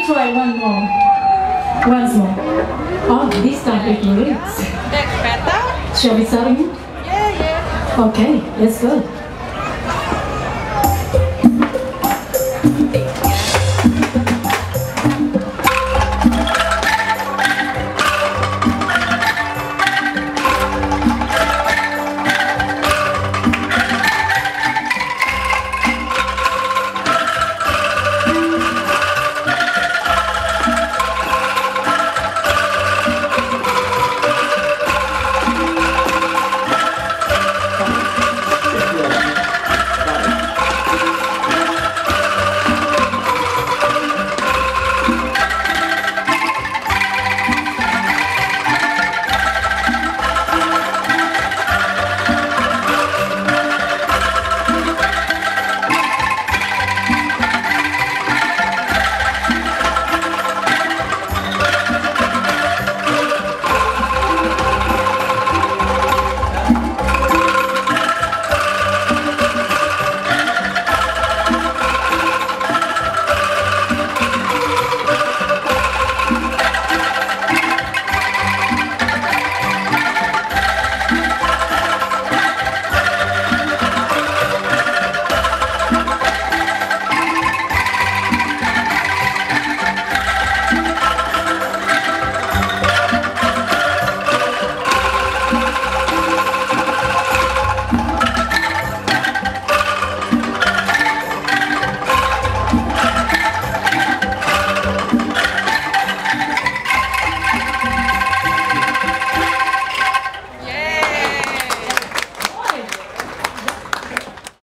Me try one more. Once more. Oh, this time it works. That's better? Shall we start again? Yeah, yeah. Okay, let's go.